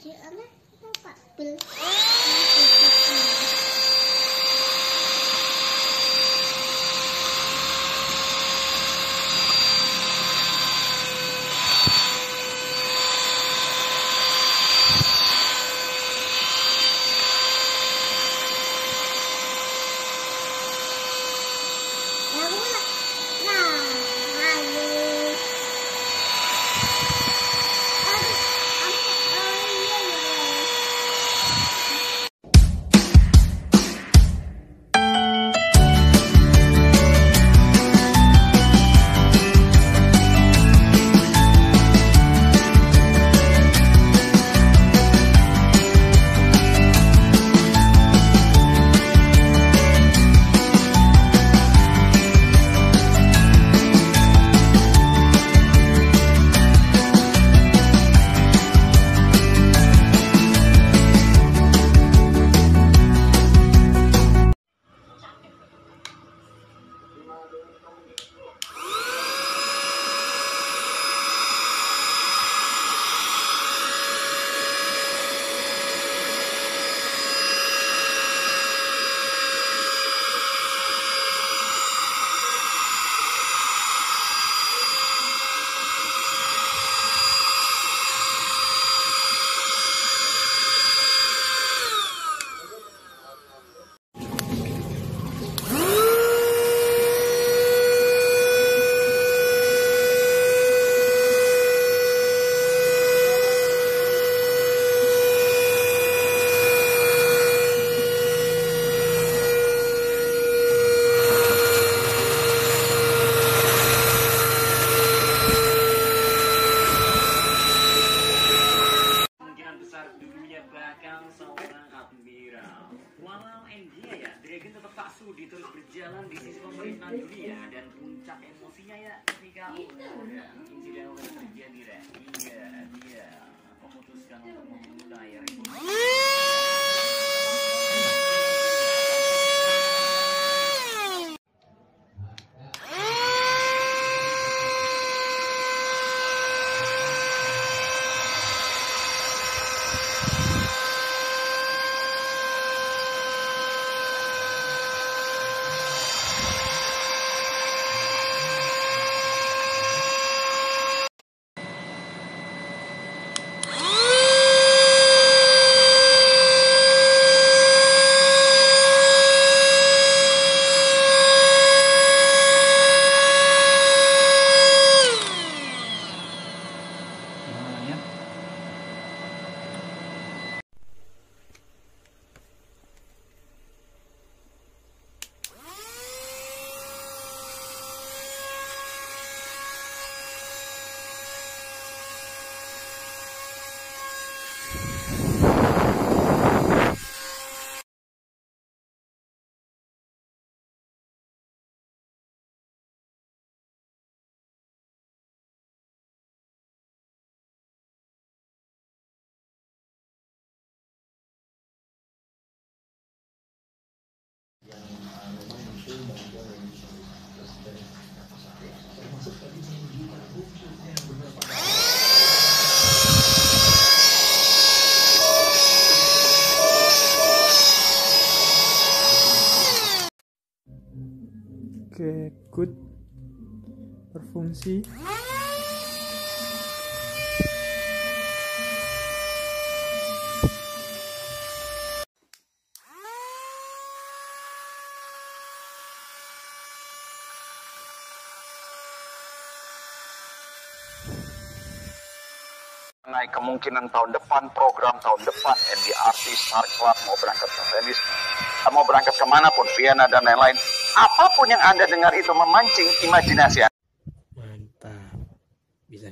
Jadi anak Pak. Walau India ya, Dragon tetap tak sudi terus berjalan di sisi pemerintahan dunia dan puncak emosinya ya ketika ya, insiden yang terjadi ya. Iya, dia memutuskan untuk memulai revolusi. Oke, good. Berfungsi. mengenai kemungkinan tahun depan program tahun depan MDRT Star Club mau berangkat ke Venice mau berangkat ke mana pun Vienna dan lain-lain apa pun yang anda dengar itu memancing imajinasi Mantap. Bisa